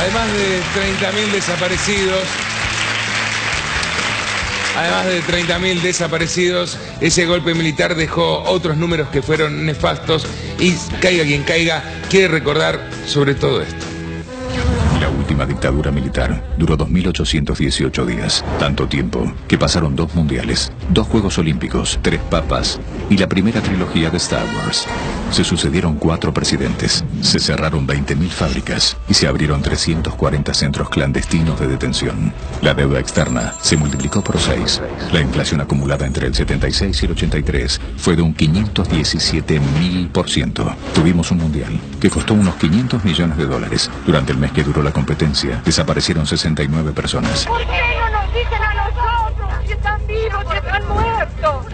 Además de 30.000 desaparecidos, además de 30.000 desaparecidos, ese golpe militar dejó otros números que fueron nefastos y caiga quien caiga, quiere recordar sobre todo esto. La última dictadura militar duró 2.818 días, tanto tiempo que pasaron dos mundiales, dos Juegos Olímpicos, tres papas y la primera trilogía de Star Wars. Se sucedieron cuatro presidentes, se cerraron 20.000 fábricas y se abrieron 340 centros clandestinos de detención. La deuda externa se multiplicó por seis. La inflación acumulada entre el 76 y el 83 fue de un 517.000%. Tuvimos un mundial que costó unos 500 millones de dólares. Durante el mes que duró la competencia, desaparecieron 69 personas. ¿Por qué no nos dicen a nosotros si están vivos, si están muertos?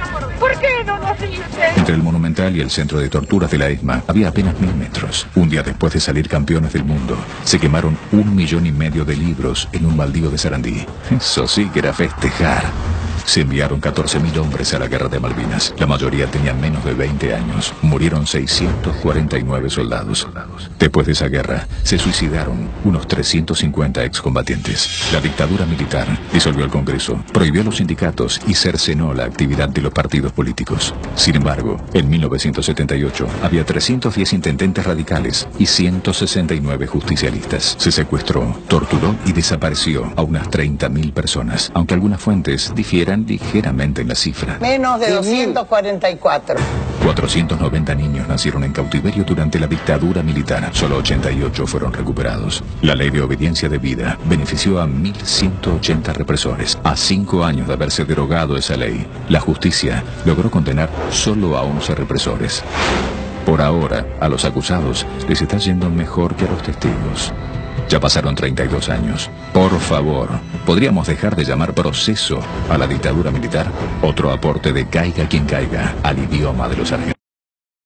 Entre el Monumental y el centro de torturas de la ESMA había apenas mil metros. Un día después de salir campeones del mundo, se quemaron un millón y medio de libros en un baldío de Sarandí. Eso sí que era festejar. Se enviaron 14.000 hombres a la guerra de Malvinas. La mayoría tenían menos de 20 años. Murieron 649 soldados. Después de esa guerra, se suicidaron unos 350 excombatientes. La dictadura militar disolvió el Congreso, prohibió los sindicatos y cercenó la actividad de los partidos políticos. Sin embargo, en 1978 había 310 intendentes radicales y 169 justicialistas. Se secuestró, torturó y desapareció a unas 30.000 personas, aunque algunas fuentes difieran ligeramente en la cifra. Menos de 244. 490 niños nacieron en cautiverio durante la dictadura militar. Solo 88 fueron recuperados. La ley de obediencia de vida benefició a 1.180 represores. A cinco años de haberse derogado esa ley, la justicia logró condenar solo a 11 represores. Por ahora, a los acusados les está yendo mejor que a los testigos. Ya pasaron 32 años. Por favor, ¿podríamos dejar de llamar proceso a la dictadura militar? Otro aporte de caiga quien caiga al idioma de los argentinos.